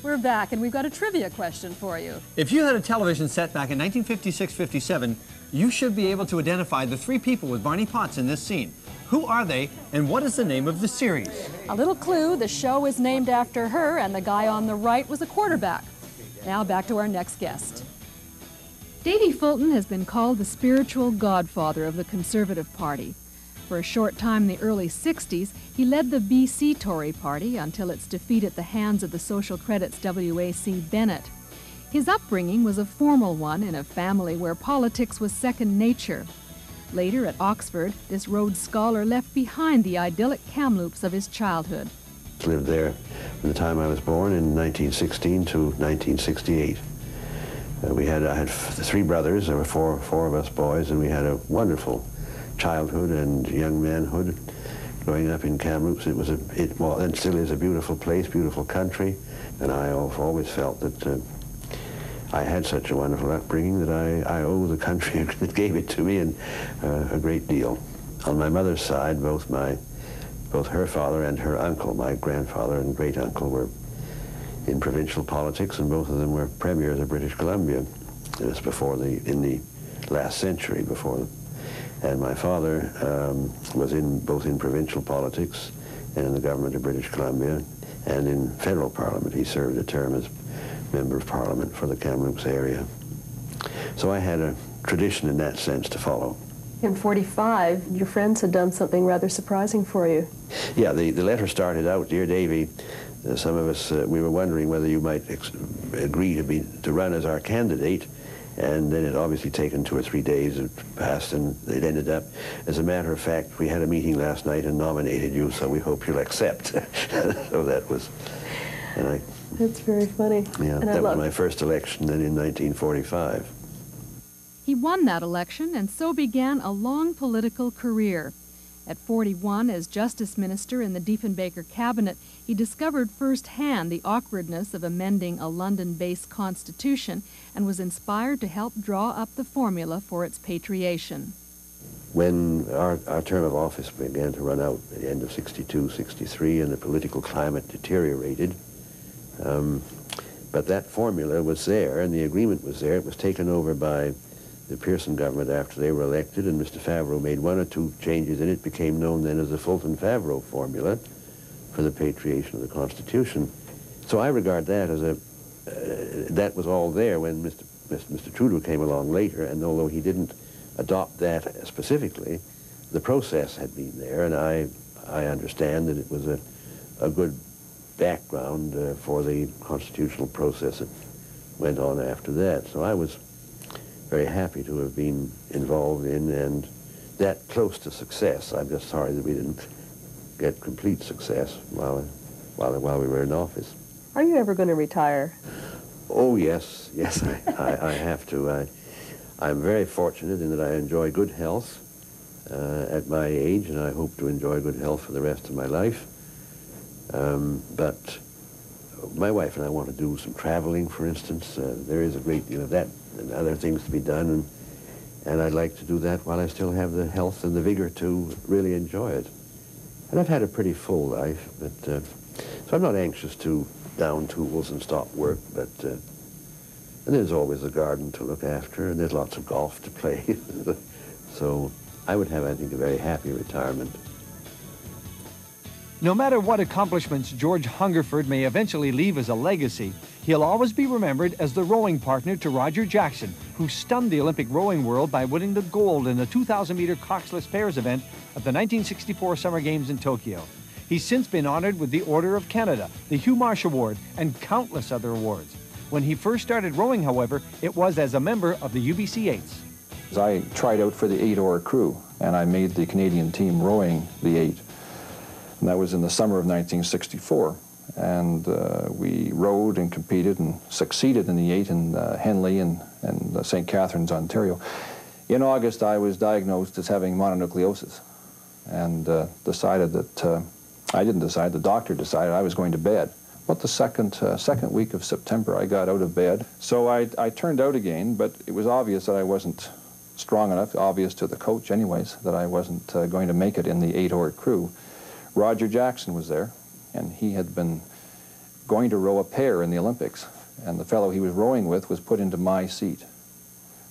We're back, and we've got a trivia question for you. If you had a television set back in 1956-57, you should be able to identify the three people with Barney Potts in this scene. Who are they, and what is the name of the series? A little clue, the show is named after her, and the guy on the right was a quarterback. Now back to our next guest. Davie Fulton has been called the spiritual godfather of the Conservative Party. For a short time in the early 60s, he led the BC Tory Party until its defeat at the hands of the Social Credit's W.A.C. Bennett. His upbringing was a formal one in a family where politics was second nature. Later at Oxford, this Rhodes Scholar left behind the idyllic Kamloops of his childhood. Lived there from the time I was born in 1916 to 1968. Uh, we had, I had three brothers, there were four, four of us boys, and we had a wonderful childhood and young manhood growing up in Kamloops. It was a, it well, and still is a beautiful place, beautiful country, and I have always felt that uh, I had such a wonderful upbringing that I, I owe the country that gave it to me and uh, a great deal. On my mother's side, both my, both her father and her uncle, my grandfather and great uncle, were in provincial politics, and both of them were premiers of British Columbia. It was before the in the last century before, and my father um, was in both in provincial politics and in the government of British Columbia, and in federal parliament. He served a term as member of parliament for the Kamloops area. So I had a tradition in that sense to follow. In 45, your friends had done something rather surprising for you. Yeah, the, the letter started out, Dear Davie, uh, some of us, uh, we were wondering whether you might agree to, be, to run as our candidate, and then it obviously taken two or three days it passed, and it ended up, as a matter of fact, we had a meeting last night and nominated you, so we hope you'll accept. so that was, and I... That's very funny. Yeah, and that was my first election then in 1945. He won that election and so began a long political career. At 41, as Justice Minister in the Diefenbaker cabinet, he discovered firsthand the awkwardness of amending a London based constitution and was inspired to help draw up the formula for its patriation. When our, our term of office began to run out at the end of 62, 63, and the political climate deteriorated, um, but that formula was there and the agreement was there. It was taken over by the Pearson government after they were elected, and Mr. Favreau made one or two changes in it, became known then as the Fulton-Favreau formula for the patriation of the Constitution. So I regard that as a, uh, that was all there when Mr. Mr. Trudeau came along later, and although he didn't adopt that specifically, the process had been there, and I, I understand that it was a, a good background uh, for the constitutional process that went on after that. So I was very happy to have been involved in and that close to success. I'm just sorry that we didn't get complete success while, while, while we were in office. Are you ever going to retire? Oh, yes. Yes, I, I, I, have to. I, I'm very fortunate in that I enjoy good health uh, at my age, and I hope to enjoy good health for the rest of my life. Um, but my wife and I want to do some traveling, for instance. Uh, there is a great deal of that and other things to be done, and, and I'd like to do that while I still have the health and the vigor to really enjoy it. And I've had a pretty full life, but uh, so I'm not anxious to down tools and stop work, but uh, and there's always a garden to look after, and there's lots of golf to play. so I would have, I think, a very happy retirement. No matter what accomplishments George Hungerford may eventually leave as a legacy, he'll always be remembered as the rowing partner to Roger Jackson, who stunned the Olympic rowing world by winning the gold in the 2,000-meter coxless pairs event at the 1964 Summer Games in Tokyo. He's since been honored with the Order of Canada, the Hugh Marsh Award, and countless other awards. When he first started rowing, however, it was as a member of the UBC Eights. I tried out for the eight-oar crew, and I made the Canadian team rowing the eight. And that was in the summer of 1964. And uh, we rode and competed and succeeded in the eight in uh, Henley and, and uh, St. Catharines, Ontario. In August, I was diagnosed as having mononucleosis and uh, decided that, uh, I didn't decide, the doctor decided I was going to bed. But the second, uh, second week of September, I got out of bed. So I, I turned out again, but it was obvious that I wasn't strong enough, obvious to the coach anyways, that I wasn't going to make it in the eight-oar crew. Roger Jackson was there, and he had been going to row a pair in the Olympics. And the fellow he was rowing with was put into my seat.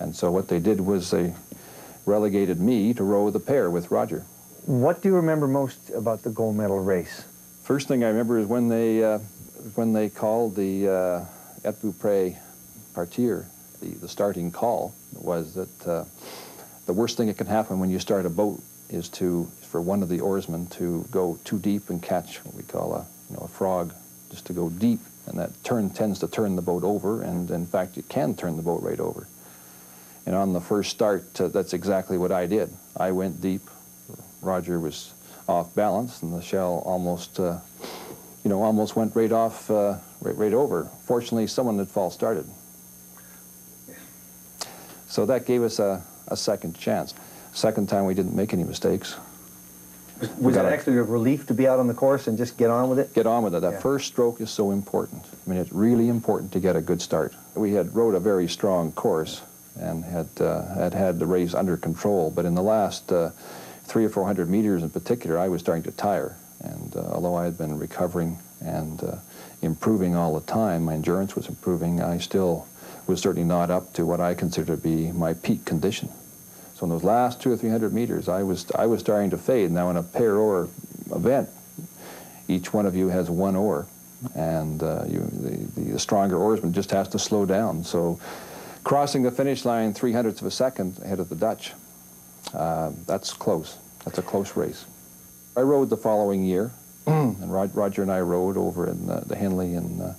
And so what they did was they relegated me to row the pair with Roger. What do you remember most about the gold medal race? First thing I remember is when they, uh, when they called the uh, Et vous partir, the, the starting call was that uh, the worst thing that can happen when you start a boat is to for one of the oarsmen to go too deep and catch what we call a you know a frog, just to go deep, and that turn tends to turn the boat over, and in fact it can turn the boat right over. And on the first start, uh, that's exactly what I did. I went deep. Roger was off balance, and the shell almost, uh, you know, almost went right off, uh, right, right over. Fortunately, someone had false started. So that gave us a, a second chance. Second time we didn't make any mistakes. Was it actually a relief to be out on the course and just get on with it? Get on with it. That Yeah. first stroke is so important. I mean, it's really important to get a good start. We had rode a very strong course and had uh, had had the race under control, but in the last uh, three or four hundred meters in particular, I was starting to tire. And uh, although I had been recovering and uh, improving all the time, my endurance was improving, I still was certainly not up to what I consider to be my peak condition. So in those last two or three hundred meters, I was I was starting to fade. Now in a pair oar event, each one of you has one oar, and uh, you, the, the stronger oarsman just has to slow down. So crossing the finish line three hundredths of a second ahead of the Dutch, uh, that's close. That's a close race. I rode the following year, and Roger and I rode over in uh, the Henley in uh,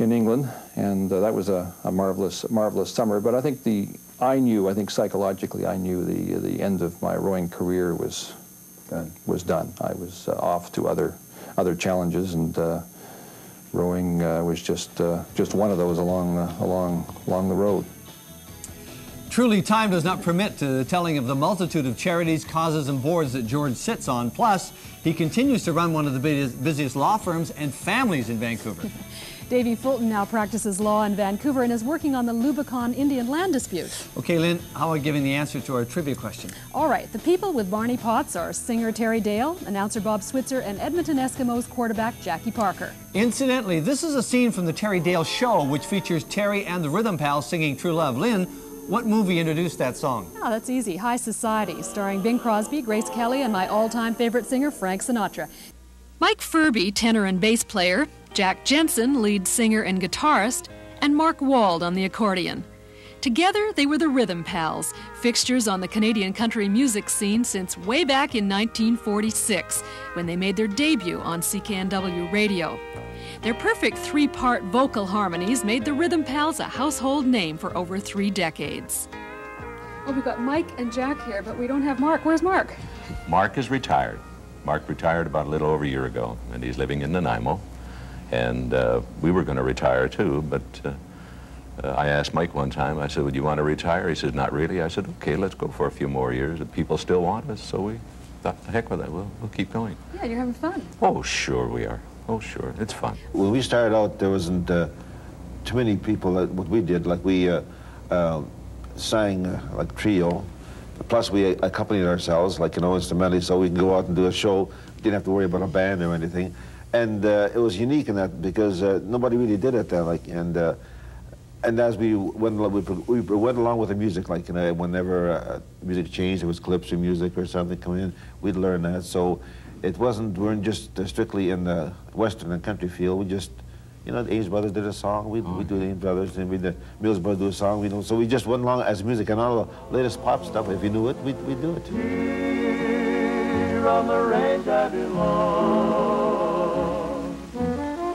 in England, and uh, that was a, a marvelous marvelous summer. But I think the I knew, I think psychologically, I knew the the end of my rowing career was Done. was done. I was uh, off to other other challenges, and uh, rowing uh, was just uh, just one of those along uh, along along the road. Truly, time does not permit to the telling of the multitude of charities, causes, and boards that George sits on. Plus, he continues to run one of the busiest, busiest law firms and families in Vancouver. Davie Fulton now practices law in Vancouver and is working on the Lubicon Indian land dispute. Okay, Lynne, how are you giving the answer to our trivia question? All right, the people with Barney Potts are singer Terry Dale, announcer Bob Switzer, and Edmonton Eskimos quarterback Jackie Parker. Incidentally, this is a scene from the Terry Dale Show, which features Terry and the Rhythm Pals singing True Love. Lynne, what movie introduced that song? Ah, that's easy. High Society, starring Bing Crosby, Grace Kelly, and my all-time favorite singer, Frank Sinatra. Mike Furby, tenor and bass player, Jack Jensen, lead singer and guitarist, and Mark Wald on the accordion. Together, they were the Rhythm Pals, fixtures on the Canadian country music scene since way back in 1946, when they made their debut on CKNW radio. Their perfect three part vocal harmonies made the Rhythm Pals a household name for over three decades. Oh, we've got Mike and Jack here, but we don't have Mark. Where's Mark? Mark is retired. Mark retired about a little over a year ago, and he's living in Nanaimo. And uh, we were going to retire too, but uh, uh, I asked Mike one time, I said, would you want to retire? He said, not really. I said, okay, let's go for a few more years. And people still want us, so we thought, the heck with that, we'll, we'll keep going. Yeah, you're having fun. Oh, sure we are. Oh, sure, it's fun. When we started out, there wasn't uh, too many people that what we did. Like we uh, uh, sang uh, like trio, plus we accompanied ourselves, like you know, instrumentally, so we can go out and do a show. Didn't have to worry about a band or anything, and uh, it was unique in that because uh, nobody really did it then. Like and. Uh, and as we went, along- we, we went along with the music, like you know, whenever uh, music changed, there was clips of music or something coming in, we'd learn that. So it wasn't, we weren't just strictly in the Western and country field. We just, you know, the Ames Brothers did a song, we'd, we'd do the Ames Brothers, and we the Mills Brothers do a song, you know. So we just went along as music, and all the latest pop stuff, if you knew it, we'd, we'd do it. Here on the range I belong,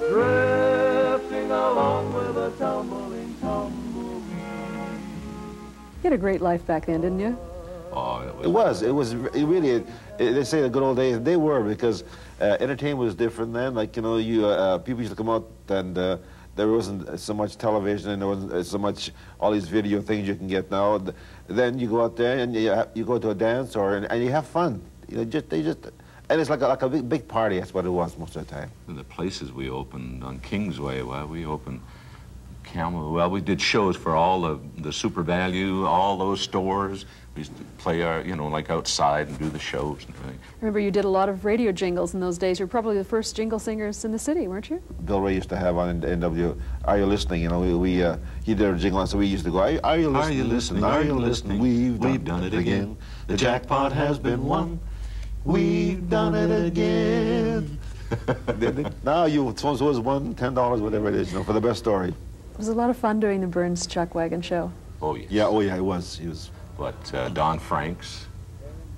drifting along with a tumbling tumbleweed. You had a great life back then, didn't you? Oh, It was. It was it really. It, they say the good old days. They were because uh, entertainment was different then. Like you know, you uh, people used to come out and uh, there wasn't so much television and there wasn't uh, so much all these video things you can get now. Then you go out there and you, you go to a dance or and, and you have fun. You know, just they just and it's like a, like a big big party. That's what it was most of the time. And the places we opened on Kingsway, well, we opened Camel. Well, we did shows for all the, the Super Valu, all those stores. We used to play our, you know, like outside and do the shows and everything. Remember, you did a lot of radio jingles in those days. You're probably the first jingle singers in the city, weren't you? Bill Ray used to have on NW, Are You Listening? You know, we, we uh, he did a jingle, so we used to go, Are, you- are you listening? Are you listening? Are you listening? We've, We've done it again. The jackpot has been won. We've done it again. now you, so-and-so has won $10, whatever it is, you know, for the best story. It was a lot of fun doing the Burns Chuckwagon show. Oh, yes. Yeah, oh yeah, it was. He was But uh, Don Franks,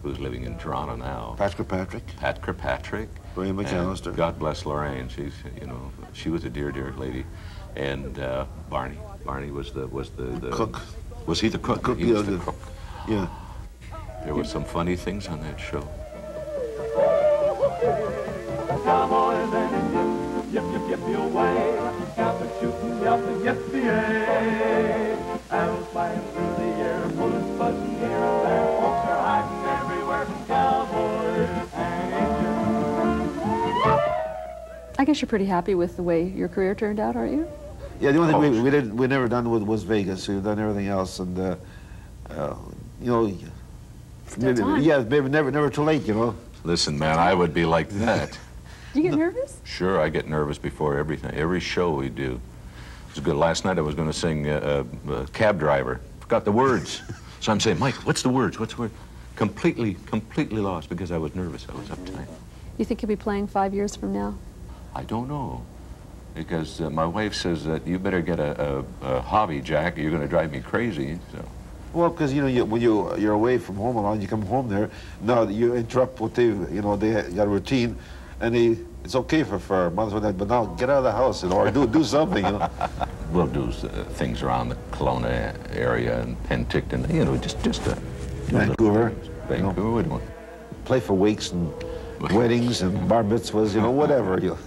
who's living in Toronto now. Pat Kirkpatrick, Pat Kirkpatrick. Ray McAllister. God bless Lorraine. She's, you know, she was a dear, dear lady. And uh, Barney. Barney was the, was the, the Cook. Was he the cook? Cook, he was yeah, the the- cook. Yeah. There were some funny things on that show. Cowboys and Indians, yip, yip, yip, your way. Got the shooting, yelp, and yip, the yay. Arrows flying I guess you're pretty happy with the way your career turned out, aren't you? Yeah, the only thing Oh, we, we did we never done was, was Vegas. We've done everything else, and uh, uh, you know, maybe, yeah, maybe never never too late. You know. Listen, man, I would be like that. Do you get nervous? Sure, I get nervous before everything, every show we do. It was good. Last night I was going to sing uh, uh, uh, Cab Driver. Forgot the words. So I'm saying, Mike, what's the words? What's the word? Completely, completely lost because I was nervous. I was uptight. You think you'll be playing five years from now? I don't know. Because uh, my wife says that you better get a, a, a hobby, Jack, or you're going to drive me crazy. So, Well, because you know, you, when you you're away from home a lot, you come home there. Now you interrupt what they, you know, they got a routine, and they, it's okay for for months with that. But now get out of the house, you know, or do do something, you know. we'll do uh, things around the Kelowna area and Penticton, you know, just, just uh, do little Vancouver, you know. Vancouver. Play for wakes and weddings and bar mitzvahs, you know, whatever. You.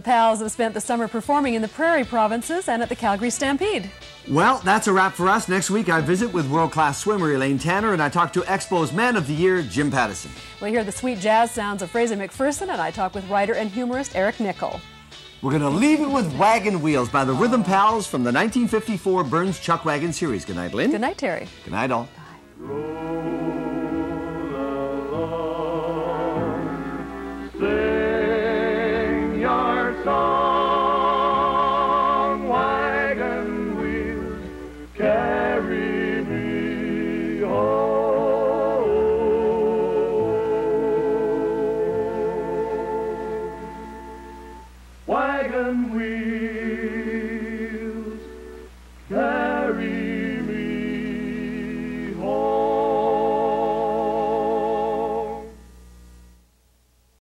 The Pals have spent the summer performing in the prairie provinces and at the Calgary Stampede. Well, that's a wrap for us. Next week, I visit with world class swimmer Elaine Tanner and I talk to Expo's Man of the Year, Jim Pattison. We'll hear the sweet jazz sounds of Fraser MacPherson, and I talk with writer and humorist Eric Nicol. We're going to leave it with Wagon Wheels by the Rhythm Pals from the 1954 Burns Chuckwagon series. Good night, Lynne. Good night, Terry. Good night, all. Sing song,